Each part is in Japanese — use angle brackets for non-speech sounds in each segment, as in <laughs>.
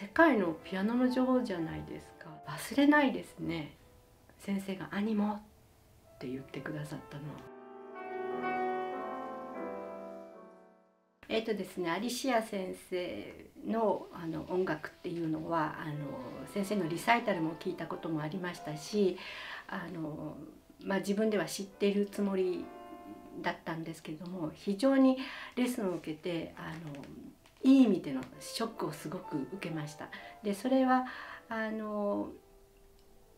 世界のピアノの女王じゃないですか。忘れないですね。先生が「アニモ」って言ってくださったの。えーとですね、アリシア先生のあの音楽っていうのはあの先生のリサイタルも聞いたこともありましたしあの、まあ、自分では知っているつもりだったんですけれども非常にレッスンを受けてあのいい意味でのショックをすごく受けました。でそれはあの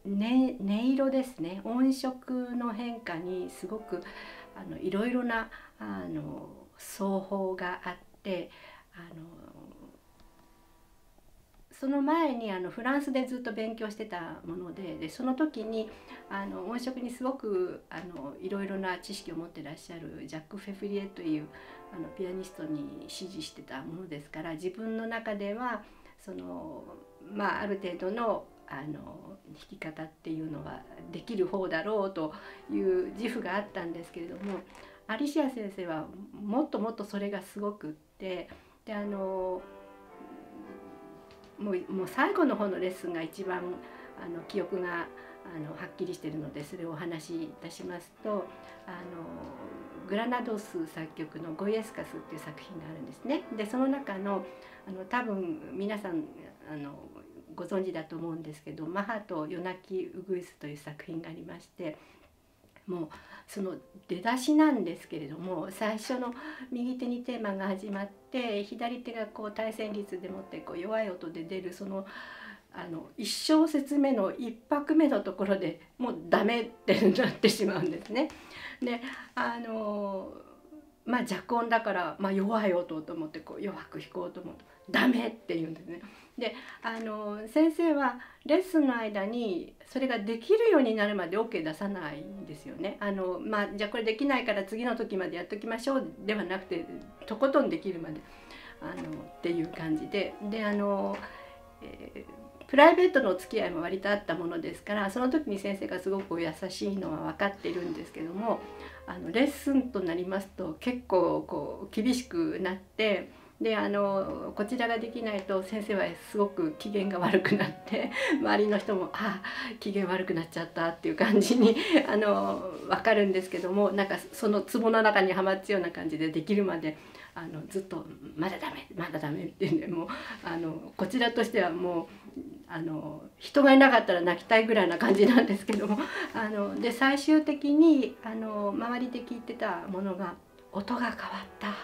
ね、音色ですね音色の変化にすごくあのいろいろなあの奏法があってあのその前にあのフランスでずっと勉強してたものででその時にあの音色にすごくあのいろいろな知識を持ってらっしゃるジャック・フェフリエというあのピアニストに指示してたものですから自分の中ではその、まあ、ある程度のあの弾き方っていうのはできる方だろうという自負があったんですけれどもアリシア先生はもっともっとそれがすごくってであのもうもう最後の方のレッスンが一番あの記憶があのはっきりしてるのでそれをお話しいたしますとあのグラナドス作曲の「ゴイエスカス」っていう作品があるんですね。でその中のあの多分皆さんあのご存知だと思うんですけど「マハと夜泣きウグイス」という作品がありましてもうその出だしなんですけれども最初の右手にテーマが始まって左手がこう対旋律でもってこう弱い音で出るそのあの1小節目の1拍目のところでもうダメってなってしまうんですね。であのまあ弱音だから、まあ、弱い音と思ってこう弱く弾こうと思うと「ダメ!」って言うんですね。であの先生はレッスンの間にそれができるようになるまで OK 出さないんですよね。あのまあ、じゃあこれできないから次の時までやっときましょうではなくてとことんできるまであのっていう感じでであの、えープライベートのお付き合いも割とあったものですからその時に先生がすごく優しいのは分かっているんですけどもあのレッスンとなりますと結構こう厳しくなってであのこちらができないと先生はすごく機嫌が悪くなって <laughs> 周りの人も「あ機嫌悪くなっちゃった」っていう感じに <laughs> あの分かるんですけどもなんかその壺の中にはまっちゃうような感じでできるまであのずっと「まだダメまだダメ」っていうんでもうあのこちらとしてはもうあの人がいなかったら泣きたいぐらいな感じなんですけどもあので最終的にあの周りで聞いてたものが音が変わったっ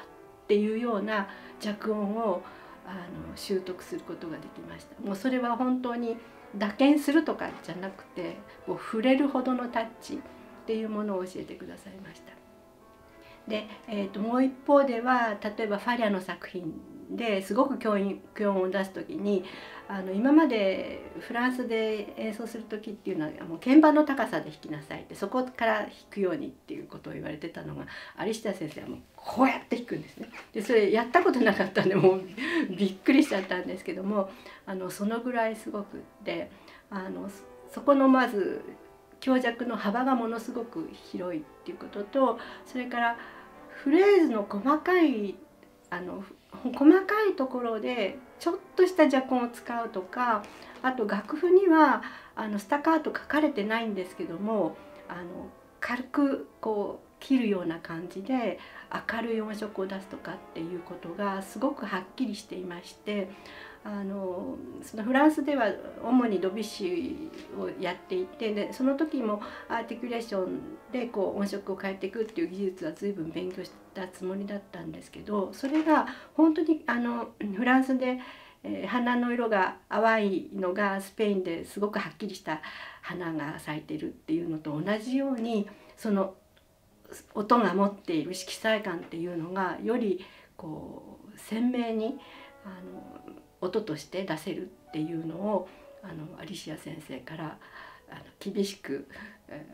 ていうような弱音をあの習得することができましたもうそれは本当に打鍵するとかじゃなくてこう触れるほどのタッチっていうものを教えてくださいました。で、えーと、もう一方では例えばファリアの作品ですごく教員教音を出す時にあの今までフランスで演奏する時っていうのはもう鍵盤の高さで弾きなさいってそこから弾くようにっていうことを言われてたのがアリシタ先生はもうこうやって弾くんですね。でそれやったことなかったんでもうびっくりしちゃったんですけどもあのそのぐらいすごくってあのそこのまず強弱の幅がものすごく広いっていうこととそれからフレーズの細かいあの細かいところでちょっとした弱音を使うとかあと楽譜にはあのスタカート書かれてないんですけどもあの軽くこう切るような感じで明るい音色を出すとかっていうことがすごくはっきりしていましてあのそのフランスでは主にドビュッシーをやっていてでその時もアーティキュレーションでこう音色を変えていくっていう技術は随分勉強したつもりだったんですけどそれが本当にあのフランスで、えー、花の色が淡いのがスペインですごくはっきりした花が咲いてるっていうのと同じようにその音が持っている色彩感っていうのがよりこう鮮明にあの音として出せるっていうのをあのアリシア先生からあの厳しく、え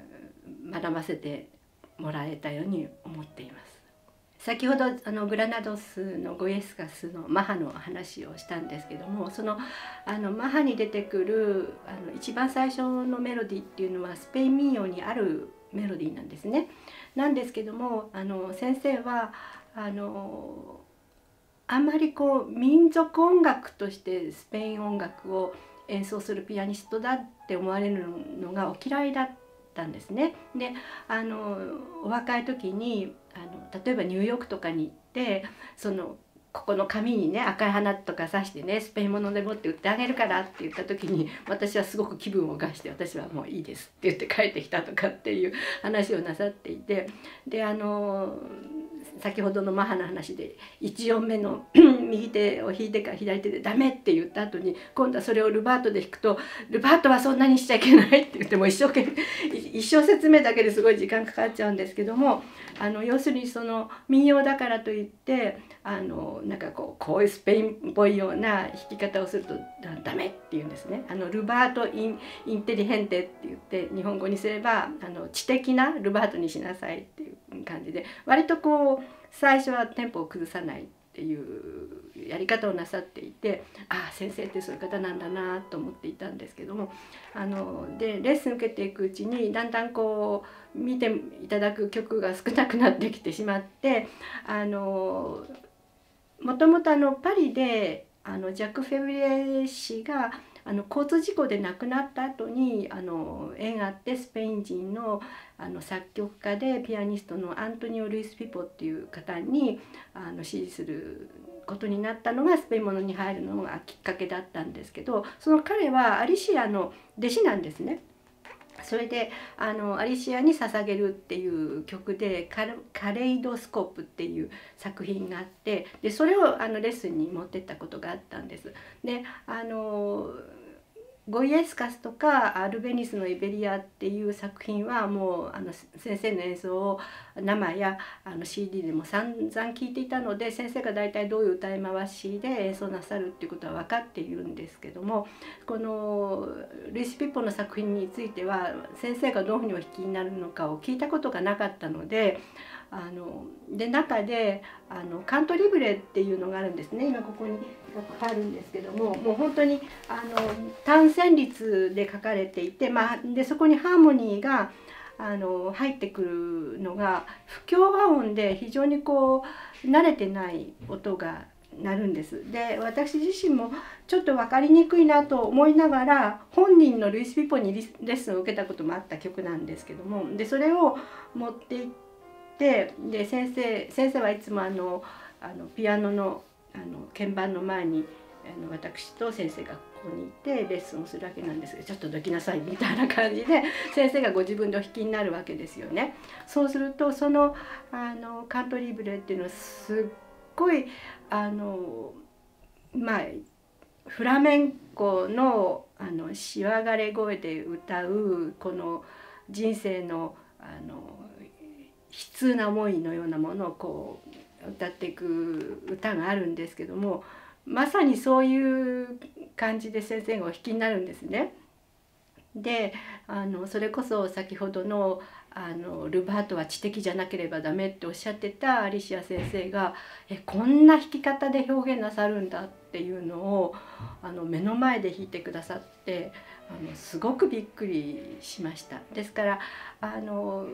ー、学ばせてもらえたように思っています。先ほどあのグラナドスのゴイエスカスのマハの話をしたんですけどもそのあのマハに出てくるあの一番最初のメロディーっていうのはスペイン民謡にあるメロディーなんですね。なんですけどもあの先生はあのあんまりこう民族音楽としてスペイン音楽を演奏するピアニストだって思われるのがお嫌いだったんですね。であのお若い時にあの例えばニューヨークとかに行ってそのここの紙にね赤い花とか刺してねスペイン物でもって売ってあげるからって言った時に私はすごく気分を害して私はもういいですって言って帰ってきたとかっていう話をなさっていてであの先ほどのマハの話で1音目の右手を弾いてから左手で「ダメ」って言った後に今度はそれをルバートで弾くと「ルバートはそんなにしちゃいけない」って言っても一生懸命 <laughs> 一生説明だけですごい時間かかっちゃうんですけどもあの要するにその民謡だからといってあのなんかこうこういうスペインっぽいような弾き方をするとダメって言うんですね。あのルバートインインテリヘンテって言って日本語にすればあの知的なルバートにしなさいっていう感じで割とこう最初はテンポを崩さないっていうやり方をなさっていてああ先生ってそういう方なんだなと思っていたんですけどもあのでレッスン受けていくうちにだんだんこう見ていただく曲が少なくなってきてしまってあのもともとあのパリであのジャック・フェブリエ氏があの交通事故で亡くなった後にあの縁あってスペイン人のあの作曲家でピアニストのアントニオ・ルイス・ピポっていう方にあの支持することになったのがスペインものに入るのがきっかけだったんですけどその彼はアリシアの弟子なんですね。それであのアリシアに捧げるっていう曲でカ「レイドスコープ」っていう作品があってでそれをあのレッスンに持ってったことがあったんです。であのゴイエスカスとかアルベニスのイベリアっていう作品はもうあの先生の演奏を生やあの CD でも散々聞いていたので先生が大体どういう歌い回しで演奏なさるっていうことは分かっているんですけどもこのルイス・ピッポの作品については先生がどういうふうにお弾きになるのかを聞いたことがなかったので。あので中であのカントリブレっていうのがあるんですね。今ここにあるんですけどももう本当にあの単旋律で書かれていて、まあ、でそこにハーモニーがあの入ってくるのが不協和音で非常にこう慣れてない音がなるんです。で私自身もちょっと分かりにくいなと思いながら本人のルイス・ピポにレッスンを受けたこともあった曲なんですけどもでそれを持っていってで先生先生はいつもあのあのピアノのあの鍵盤の前にあの私と先生がここにいてレッスンをするわけなんですがちょっとどきなさいみたいな感じで先生がご自分でお弾きになるわけですよね。そうするとそのあのカントリーブレっていうのはすっごいあのまあフラメンコのあのしわがれ声で歌うこの人生のあの悲痛な思いのようなものをこう歌っていく歌があるんですけどもまさにそういう感じで先生がお弾きになるんですね。であのそれこそ先ほどのあのルバートは知的じゃなければダメっておっしゃってたアリシア先生がえこんな弾き方で表現なさるんだっていうのをあの目の前で弾いてくださってあのすごくびっくりしました。ですからあの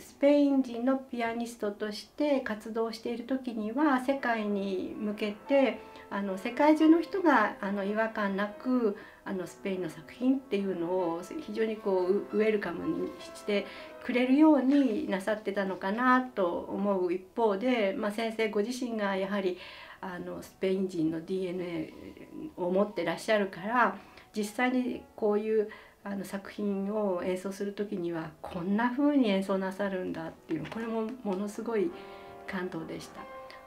スペイン人のピアニストとして活動している時には世界に向けてあの世界中の人があの違和感なくあのスペインの作品っていうのを非常にこうウェルカムにしてくれるようになさってたのかなと思う一方で、まあ、先生ご自身がやはりあのスペイン人の DNA を持ってらっしゃるから実際にこういうあの作品を演奏する時にはこんな風に演奏なさるんだっていうこれもものすごい感動でした。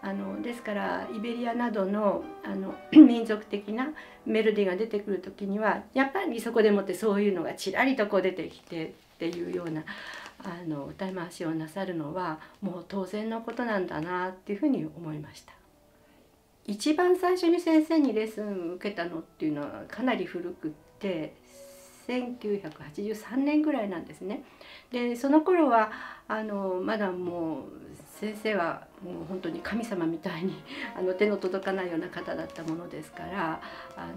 あのですからイベリアなどのあの <clears throat> 民族的なメロディーが出てくる時にはやっぱりそこでもってそういうのがちらりとこう出てきてっていうようなあの歌い回しをなさるのはもう当然のことなんだなっていうふうに思いました。一番最初に先生にレッスン受けたのっていうのはかなり古くって1983年ぐらいなんですね。でその頃はあのまだもう先生はもう本当に神様みたいに <laughs> あの手の届かないような方だったものですからあの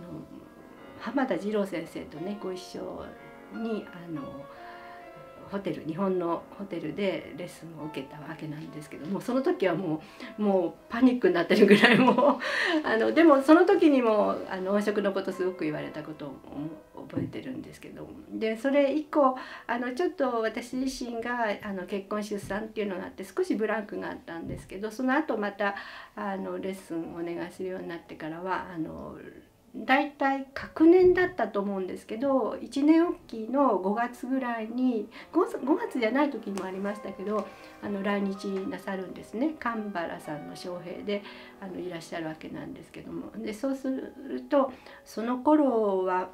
浜田二郎先生とねご一緒にあのホテル日本のホテルでレッスンを受けたわけなんですけどもその時はもうもうパニックになってるぐらいもうあのでもその時にもあの音色のことすごく言われたことを覚えてるんですけどでそれ以降あのちょっと私自身があの結婚出産っていうのがあって少しブランクがあったんですけどその後またあのレッスンをお願いするようになってからはあの大体隔年だったと思うんですけど1年おきの5月ぐらいに 5, 5月じゃない時もありましたけどあの来日なさるんですね。神原さんの招聘であのいらっしゃるわけなんですけども。でそうするとその頃は、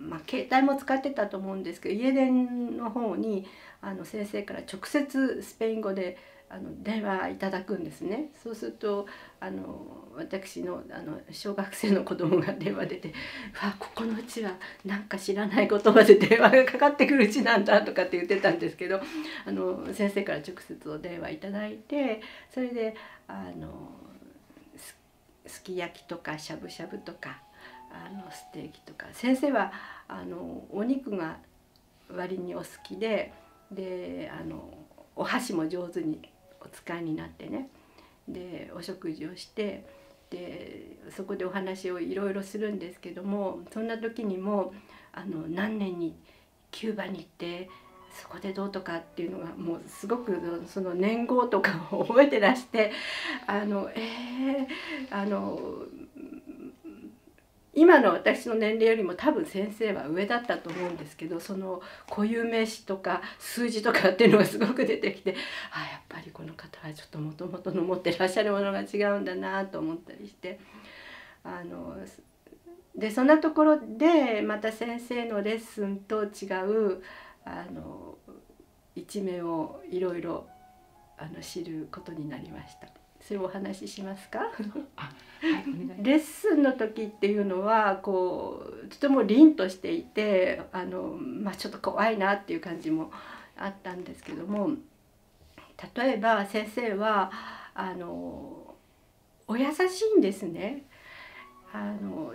まあ、携帯も使ってたと思うんですけど家電の方にあの先生から直接スペイン語であの電話いただくんですね。そうするとあの私のあの小学生の子供が電話出て「わここのうちはなんか知らない言葉で電話がかかってくるうちなんだ」とかって言ってたんですけどあの先生から直接お電話いただいてそれであのすき焼きとかしゃぶしゃぶとかあのステーキとか先生はあのお肉が割にお好きでであのお箸も上手にお使いになってね。でお食事をしてでそこでお話をいろいろするんですけどもそんな時にもあの何年にキューバに行ってそこでどうとかっていうのがもうすごくその年号とかを覚えてらしてあのえー、あの今の私の年齢よりも多分先生は上だったと思うんですけどその固有名詞とか数字とかっていうのがすごく出てきてあやっぱりこの方はちょっともともとの持ってらっしゃるものが違うんだなと思ったりしてあのでそんなところでまた先生のレッスンと違うあの一面をいろいろ知ることになりました。それをお話ししますか？レッスンの時っていうのはこうとても凛としていてあの、まあ、ちょっと怖いなっていう感じもあったんですけども例えば先生はあのお優しいんですね。あの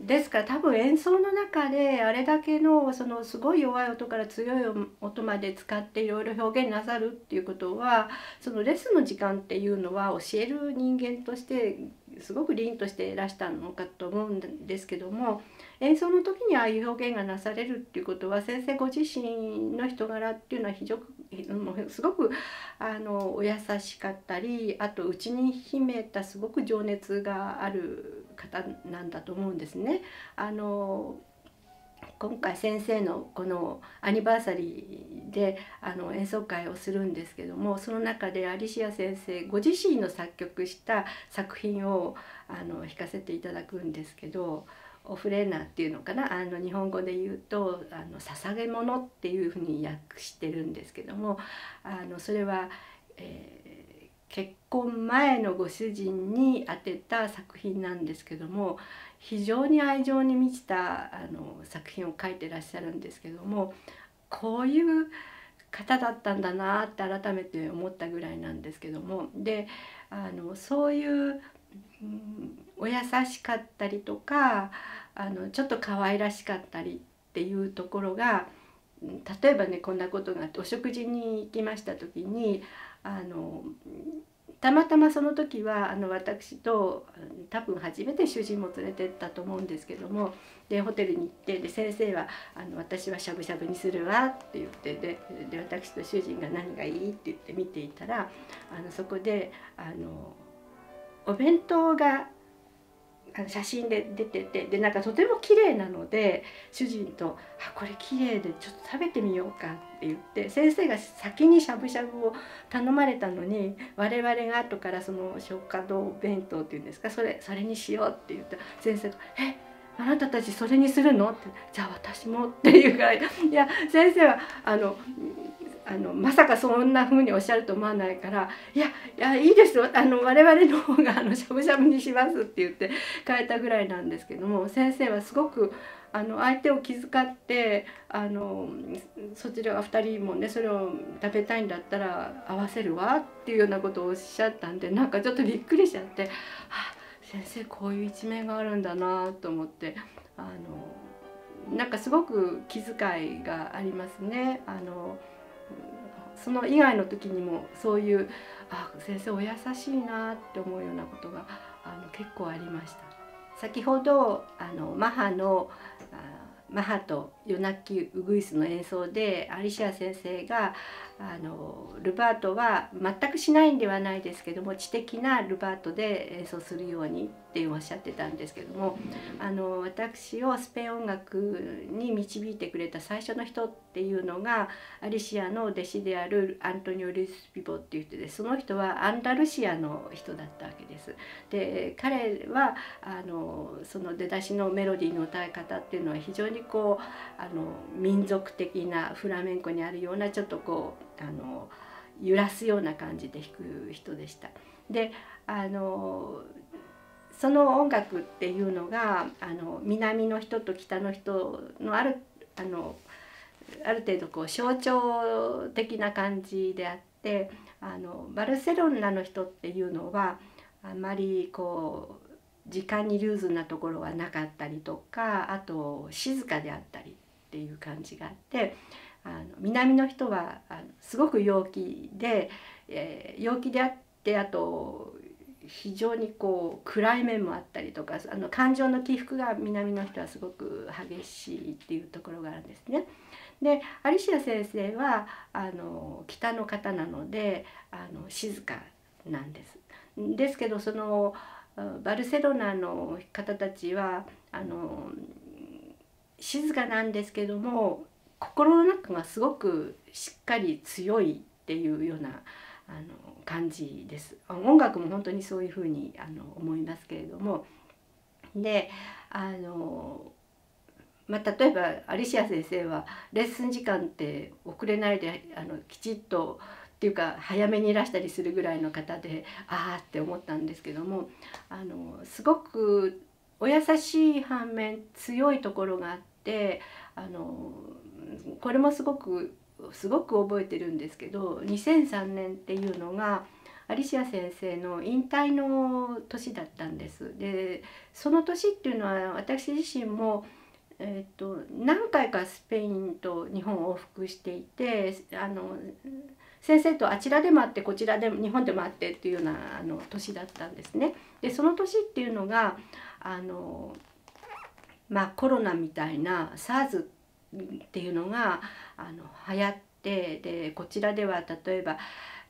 ですから多分演奏の中であれだけのそのすごい弱い音から強い音まで使っていろいろ表現なさるっていうことはそのレッスンの時間っていうのは教える人間としてすごく凛としていらしたのかと思うんですけども演奏の時にああいう表現がなされるっていうことは先生ご自身の人柄っていうのは非常すごくあのお優しかったりあと内に秘めたすごく情熱がある方なんだと思うんですね。あの今回先生のこのアニバーサリーであの演奏会をするんですけどもその中でアリシア先生ご自身の作曲した作品をあの弾かせていただくんですけどオフレーナっていうのかな？あの日本語で言うと「あの捧げ物」っていうふうに訳してるんですけどもあのそれは、えー、結婚前のご主人に宛てた作品なんですけども非常に愛情に満ちたあの作品を書いてらっしゃるんですけどもこういう方だったんだなって改めて思ったぐらいなんですけどもであのそういうお優しかったりとかあのちょっと可愛らしかったりっていうところが例えばねこんなことがあってお食事に行きました時にあのたまたまその時はあの私と多分初めて主人も連れてったと思うんですけどもでホテルに行ってで先生はあの「私はしゃぶしゃぶにするわ」って言ってでで私と主人が「何がいい?」って言って見ていたらあのそこであのお弁当があの写真で出ててでなんかとても綺麗なので主人と「あこれ綺麗でちょっと食べてみようか」って言って先生が先にしゃぶしゃぶを頼まれたのに我々が後からその食華堂弁当っていうんですかそれそれにしようって言った先生が「えあなたたちそれにするの?」って「じゃあ私も」っていうからいいや先生はあのあのまさかそんな風におっしゃると思わないから「いやいやいいですよあの我々の方があのしゃぶしゃぶにします」って言って変えたぐらいなんですけども先生はすごくあの相手を気遣ってあのそちらが2人もねそれを食べたいんだったら合わせるわっていうようなことをおっしゃったんでなんかちょっとびっくりしちゃってあ先生こういう一面があるんだなと思ってあのなんかすごく気遣いがありますね。あのその以外の時にもそういうあ先生お優しいなって思うようなことがあの結構ありました。先ほどあのマハのあマハと夜泣きウグイスの演奏でアリシア先生があのルバートは全くしないんではないですけども知的なルバートで演奏するようにっておっしゃってたんですけどもあの私をスペイン音楽に導いてくれた最初の人っていうのがアリシアの弟子であるアントニオ・ルスピボっていう人でその人はアンダルシアの人だったわけです。で彼はあのその出だしのメロディーの歌い方っていうのは非常にこうあの民族的なフラメンコにあるようなちょっとこうあの揺らすような感じで弾く人でした。であのその音楽っていうのがあの南の人と北の人のあるあのある程度こう象徴的な感じであってあのバルセロナの人っていうのはあまりこう時間にルーズなところはなかったりとかあと静かであったりっていう感じがあってあの南の人はあのすごく陽気で、えー、陽気であってあと非常にこう暗い面もあったりとかあの感情の起伏が南の人はすごく激しいっていうところがあるんですね。でアリシア先生はあの北の方なのであの静かなんです。ですけどそのバルセロナの方たちはあの静かなんですけども心の中がすごくしっかり強いっていうようなあの感じです。音楽も本当にそういうふうにあの思いますけれども。であの、まあ、例えばアリシア先生はレッスン時間って遅れないであのきちっとっていうか早めにいらしたりするぐらいの方でああって思ったんですけどもあのすごくお優しい反面強いところがあってあのこれもすごくすごく覚えてるんですけど2003年っていうのがアリシア先生の引退の年だったんです。でその年っていうのは私自身も、えーと、何回かスペインと日本を往復していてあの先生とあちらでもあってこちらでも日本でもあってっていうようなあの年だったんですね。でその年っていうのがあのまあコロナみたいな SARS っていうのがあの流行ってでこちらでは例えば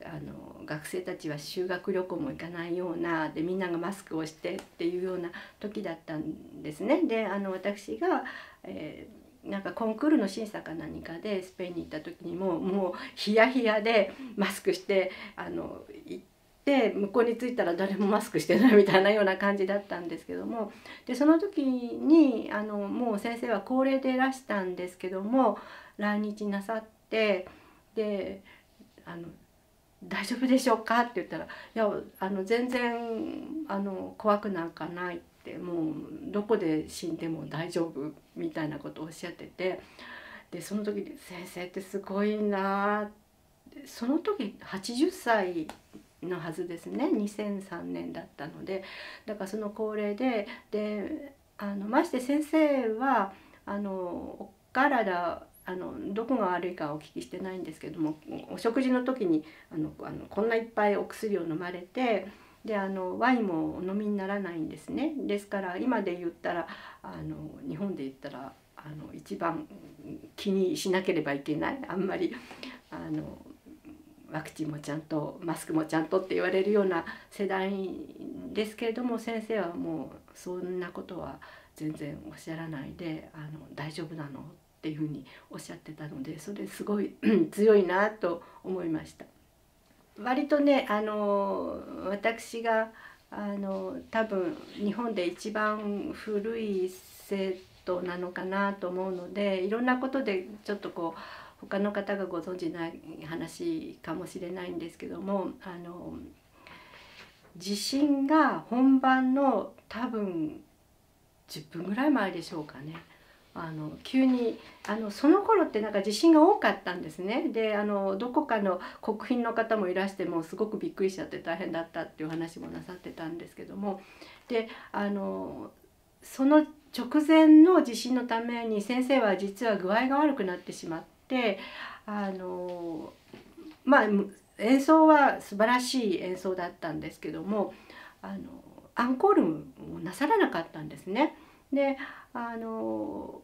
あの学生たちは修学旅行も行かないようなでみんながマスクをしてっていうような時だったんですね。であの私が、えー、なんかコンクールの審査か何かでスペインに行った時にももうヒヤヒヤでマスクしてあの行って。で向こうに着いたら誰もマスクしてないみたいなような感じだったんですけどもでその時にあのもう先生は高齢でいらしたんですけども来日なさってであの「大丈夫でしょうか?」って言ったら「いやあの全然あの怖くなんかない」ってもうどこで死んでも大丈夫みたいなことをおっしゃっててでその時に「先生ってすごいな」その時80歳のはずですね。2003年だったので。だからその高齢でであのまして先生はあのお体あのどこが悪いかお聞きしてないんですけどもお食事の時にあのあのこんないっぱいお薬を飲まれてであのワインもお飲みにならないんですね。ですから今で言ったらあの日本で言ったらあの一番気にしなければいけない。あんまりあのワクチンもちゃんとマスクもちゃんとって言われるような世代ですけれども先生はもうそんなことは全然おっしゃらないであの大丈夫なのっていうふうにおっしゃってたのでそれすごい強いなと思いました。割とねあの私があの多分日本で一番古い生徒なのかなと思うのでいろんなことでちょっとこう他の方がご存じない話かもしれないんですけどもあの地震が本番の多分10分ぐらい前でしょうかね。あの急にあのその頃ってなんか地震が多かったんですねであのどこかの国賓の方もいらしてもすごくびっくりしちゃって大変だったっていう話もなさってたんですけどもであのその直前の地震のために先生は実は具合が悪くなってしまってあのまあ演奏は素晴らしい演奏だったんですけどもあのアンコールをなさらなかったんですね。であの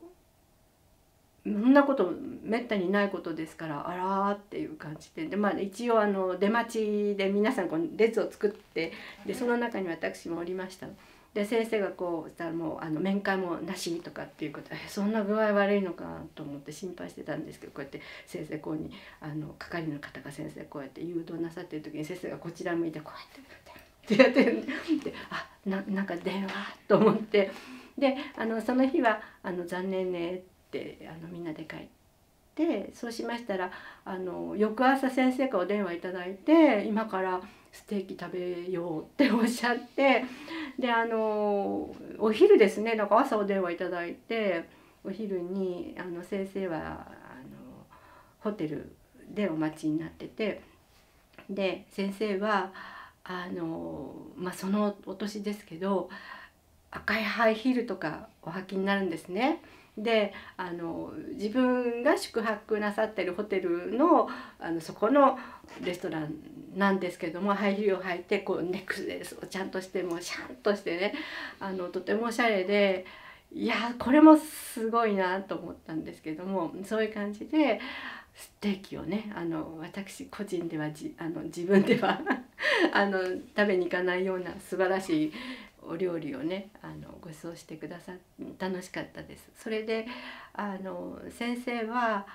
そんなことめったにないことですからあらーっていう感じでで、まあ、一応あの出待ちで皆さんこう列を作ってでその中に私もおりました。で先生がこうしたらもうあの面会もなしとかっていうことでそんな具合悪いのかと思って心配してたんですけどこうやって先生こうにあの係の方が先生こうやって誘導なさってる時に先生がこちら向いてこうやってってやってであななんか電話と思ってであのその日はあの残念ねってあのみんなで帰って。そうしましたらあの翌朝先生からお電話いただいて今からステーキ食べようっておっしゃってであのお昼ですねだか朝お電話いただいてお昼にあの先生はあのホテルでお待ちになっててで先生はあの、まあ、そのお年ですけど赤いハイヒールとかお履きになるんですね。であの自分が宿泊なさってるホテルのあのそこのレストランなんですけどもハイヒールを履いてこうネックレスをちゃんとしてもうシャンとしてねあのとてもおしゃれでいやこれもすごいなと思ったんですけどもそういう感じでステーキをねあの私個人ではじあの自分では <laughs> あの食べに行かないような素晴らしいお料理をねあのご馳走してくださって楽しかったです。それであの先生は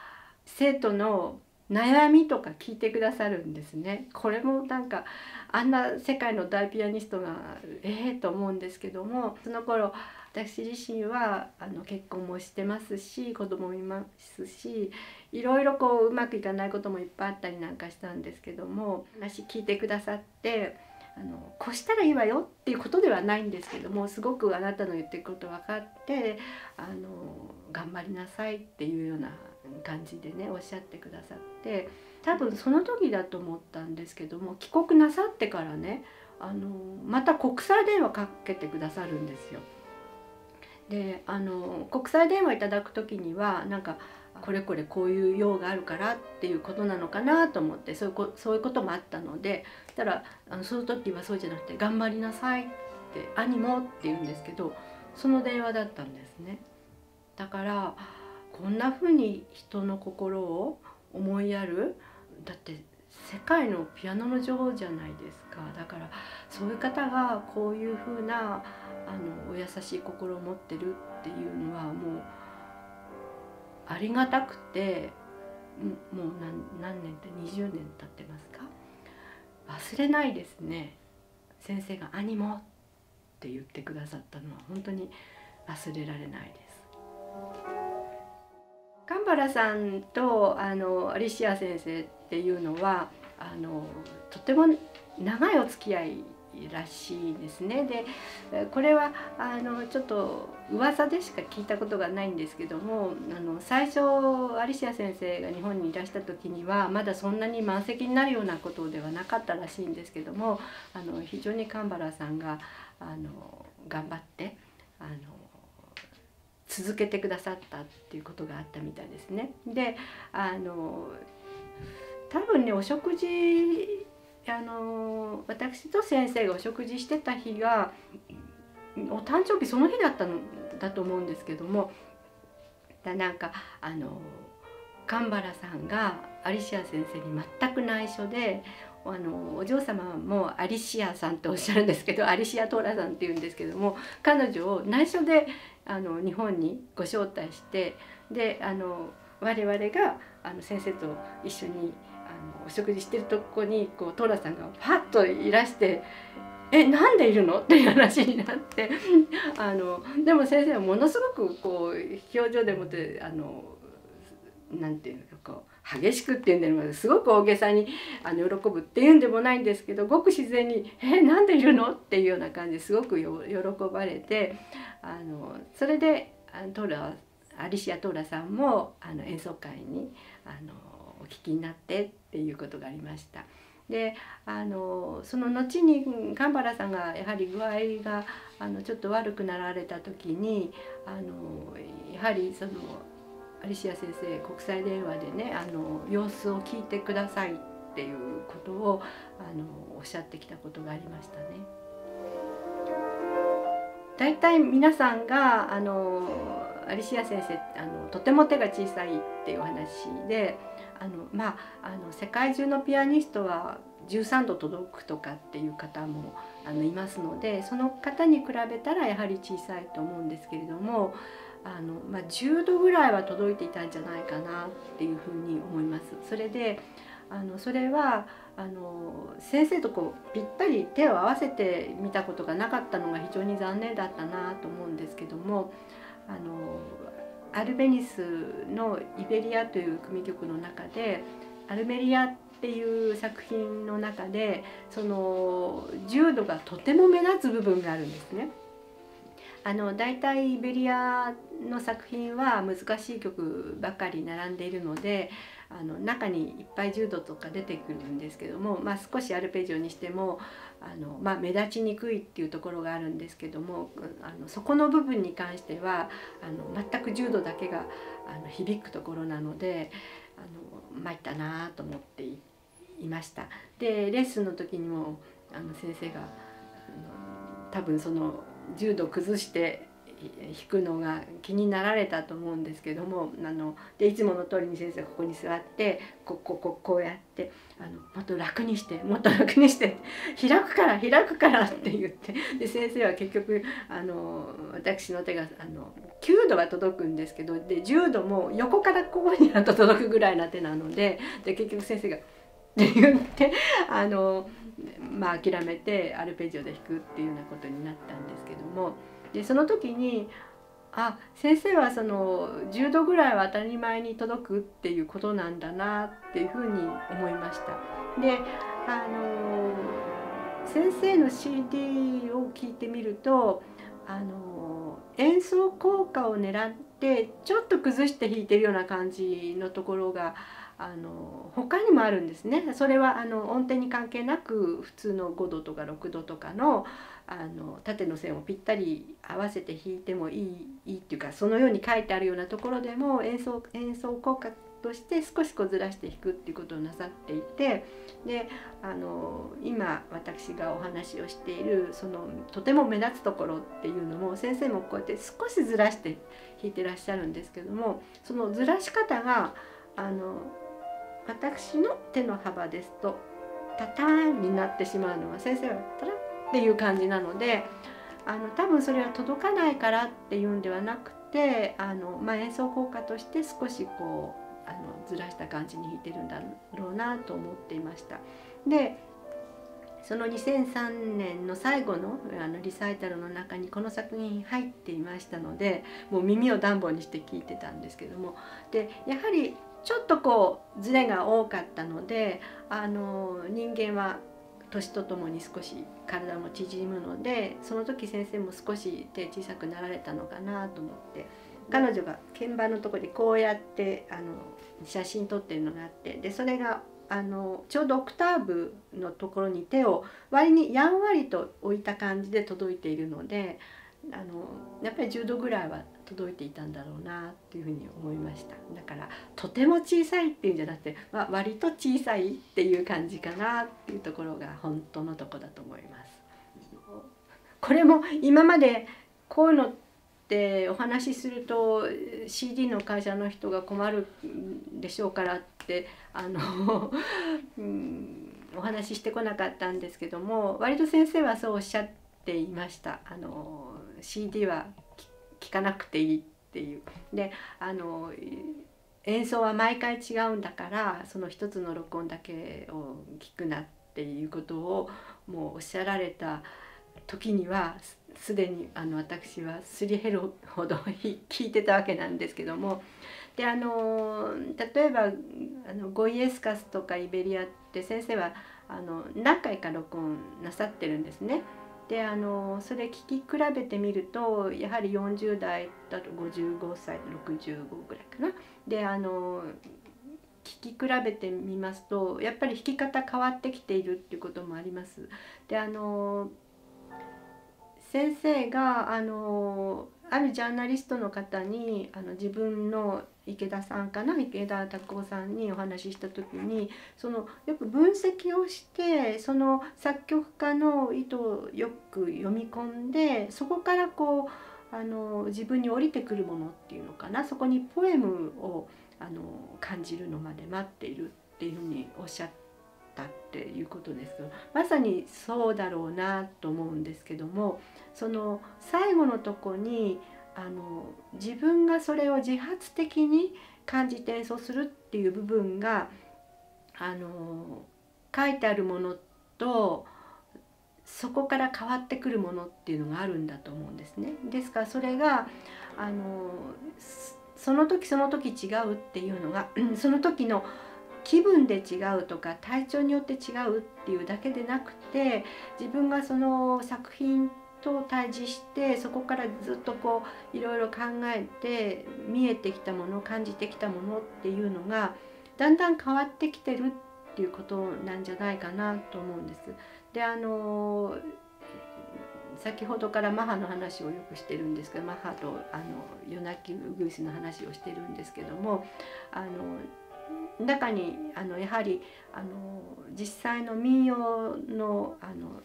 生徒の悩みとか聞いてくださるんですね。これもなんかあんな世界の大ピアニストがええー、と思うんですけどもその頃私自身はあの結婚もしてますし子供もいますしいろいろこううまくいかないこともいっぱいあったりなんかしたんですけども話聞いてくださってあのこしたらいいわよっていうことではないんですけどもすごくあなたの言ってること分かってあの頑張りなさいっていうような感じでねおっしゃってくださって多分その時だと思ったんですけども帰国なさってからねあのまた国際電話かけてくださるんですよ。であの国際電話いただく時にはなんかこれこれこういう用があるからっていうことなのかなと思ってそういうこそういうこともあったのでたらあのその時はそうじゃなくて「頑張りなさい」って「兄も」って言うんですけどその電話だったんですね。だからこんな風に人の心を思いやるだって世界のピアノの女王じゃないですかだからそういう方がこういう風なあのお優しい心を持ってるっていうのはもうありがたくてもう何年って20年経ってますか忘れないですね先生が「兄も」って言ってくださったのは本当に忘れられないです。神原さんとあのアリシア先生っていうのはあのとても長いお付き合いらしいですね。でこれはあのちょっと噂でしか聞いたことがないんですけどもあの最初アリシア先生が日本にいらした時にはまだそんなに満席になるようなことではなかったらしいんですけどもあの非常に神原さんがあの頑張ってあの続けてくださったっていうことがあったみたいですね。であの多分ねお食事あの私と先生がお食事してた日がお誕生日その日だったのだと思うんですけどもだなんかあの神原さんがアリシア先生に全く内緒であのお嬢様もアリシアさんっておっしゃるんですけどアリシア・トーラさんっていうんですけども彼女を内緒であの日本にご招待してであの我々があの先生と一緒にあのお食事してるとこにこうトーラさんがパッといらして「えなんでいるの?」っていう話になってあのでも先生はものすごくこう表情でもってあのなんていうのこう激しくっていうんでもすごく大げさにあの喜ぶっていうんでもないんですけどごく自然に「えなんでいるの?」っていうような感じですごく喜ばれてあのそれでトーラアリシア・トーラさんもあの演奏会にあのお聞きになってっていうことがありました。であのその後に神原さんがやはり具合があのちょっと悪くなられた時にあのやはりそのアリシア先生国際電話でねあの様子を聞いてくださいっていうことをあのおっしゃってきたことがありましたね。大体皆さんがあのアリシア先生あのとても手が小さいっていう話であのまああの世界中のピアニストは13度届くとかっていう方もあのいますのでその方に比べたらやはり小さいと思うんですけれどもあの、まあ、10度ぐらいは届いていたんじゃないかなっていうふうに思います。それであのそれはあの先生とこうぴったり手を合わせて見たことがなかったのが非常に残念だったなと思うんですけどもあのアルベニスの「イベリア」という組曲の中で「アルメリア」っていう作品の中でその重度がとても目立つ部分があるんですね。あの大体イベリアの作品は難しい曲ばかり並んでいるのであの中にいっぱい重度とか出てくるんですけども、まあ、少しアルペジオにしてもあの、まあ、目立ちにくいっていうところがあるんですけどもあのそこの部分に関してはあの全く重度だけがあの響くところなのであの参ったなと思っていました。でレッスンの時にもあの先生があの多分その重度崩して弾くのが気になられたと思うんですけどもあのでいつもの通りに先生がここに座ってここここうやってあのもっと楽にしてもっと楽にして開くから開くからって言ってで先生は結局あの私の手があの9度は届くんですけどで10度も横からここになると届くぐらいな手なのでで結局先生がって言ってあのまあ諦めてアルペジオで弾くっていうようなことになったんですけどもでその時にあ先生はその10度ぐらいは当たり前に届くっていうことなんだなっていうふうに思いました。であの先生の CD を聞いてみるとあの演奏効果を狙ってちょっと崩して弾いてるような感じのところがあの他にもあるんですね。それはあの音程に関係なく普通の5度とか6度とかのあの縦の線をぴったり合わせて弾いてもいいいいっていうかそのように書いてあるようなところでも演奏演奏効果として少しこずらして弾くっていうことをなさっていてであの今私がお話をしているそのとても目立つところっていうのも先生もこうやって少しずらして弾いてらっしゃるんですけどもそのずらし方があの私の手の幅ですとタターンになってしまうのが先生はタラっていう感じなのであの多分それは届かないからっていうんではなくてあの、まあ、演奏効果として少しこうあのずらした感じに弾いてるんだろうなと思っていました。でその2003年の最後のあのリサイタルの中にこの作品入っていましたのでもう耳を暖房にして聞いてたんですけどもでやはりちょっとこうズレが多かったのであの人間は年とともに少し体も縮むのでその時先生も少し手小さくなられたのかなと思って彼女が鍵盤のとこでこうやってあの写真撮ってるのがあってでそれがあのちょうどオクターブのところに手を割にやんわりと置いた感じで届いているのであのやっぱり10度ぐらいは届いていたんだろうなっていうふうに思いましただからとても小さいっていうんじゃなくて、まあ、割と小さいっていう感じかなっていうところが本当のとこだと思います。これも今までこういうのってお話しすると CD の会社の人が困るでしょうからってあの、<laughs> うん、お話ししてこなかったんですけども割と先生はそうおっしゃっていました。あの CD は聞かなくていいっていう。であの演奏は毎回違うんだからその一つの録音だけを聞くなっていうことをもうおっしゃられた時にはすでにあの私はすり減るほど聞いてたわけなんですけどもであの例えばあのゴイエスカスとかイベリアって先生はあの何回か録音なさってるんですね。であのそれ聞き比べてみるとやはり40代だと55歳65ぐらいかな。であの聞き比べてみますとやっぱり弾き方変わってきているっていうこともあります。であの先生があのあるジャーナリストの方にあの自分の池田さんかな池田拓夫さんにお話しした時にそのよく分析をしてその作曲家の意図をよく読み込んでそこからこうあの自分に降りてくるものっていうのかなそこにポエムをあの感じるのまで待っているっていうふうにおっしゃったっていうことですけどまさにそうだろうなと思うんですけどもその最後のとこにあの自分がそれを自発的に感じて演奏するっていう部分があの書いてあるものとそこから変わってくるものっていうのがあるんだと思うんですね。ですからそれがあのその時その時違うっていうのが <clears throat> その時の気分で違うとか体調によって違うっていうだけでなくて自分がその作品と対峙してそこからずっとこういろいろ考えて見えてきたもの感じてきたものっていうのがだんだん変わってきてるっていうことなんじゃないかなと思うんです。であの先ほどからマハの話をよくしてるんですけどマハとあの夜泣きウグイスの話をしてるんですけどもあの中にあのやはりあの実際の民謡のあの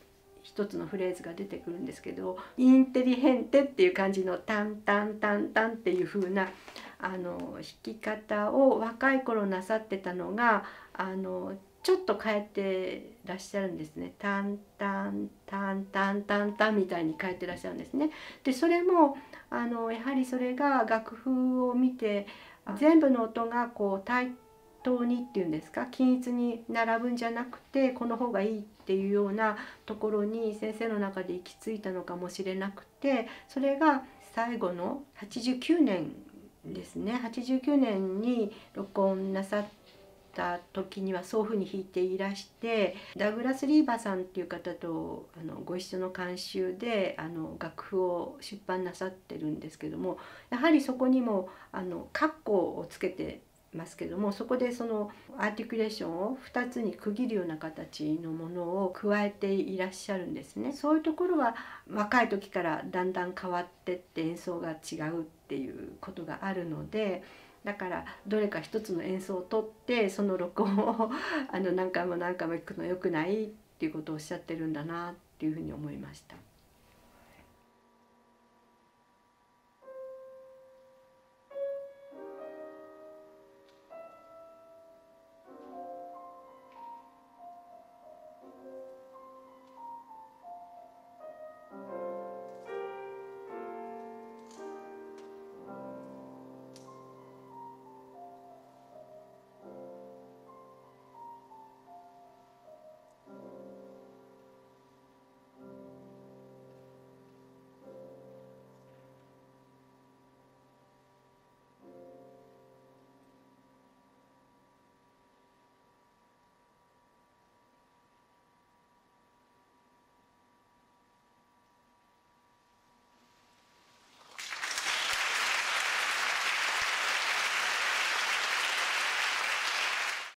一つのフレーズが出てくるんですけど「インテリヘンテ」っていう感じの「タンタンタンタン」っていう風なあの弾き方を若い頃なさってたのがあのちょっと変えてらっしゃるんですね。タンタンタンタンタンタンみたいに変えてらっしゃるんですね。でそれもあのやはりそれが楽譜を見て全部の音がこう対等にっていうんですか均一に並ぶんじゃなくてこの方がいいっていうようなところに先生の中で行き着いたのかもしれなくてそれが最後の89年ですね。89年に録音なさった時にはそういうふうに弾いていらしてダグラス・リーバーさんっていう方とあのご一緒の監修であの楽譜を出版なさってるんですけどもやはりそこにもあの括弧をつけてますけどもそこでそのアーティクレーションを2つに区切るような形のものを加えていらっしゃるんですね。そういうところは若い時からだんだん変わってって演奏が違うっていうことがあるのでだからどれか一つの演奏をとってその録音をあの何回も何回も行くのよくないっていうことをおっしゃってるんだなっていうふうに思いました。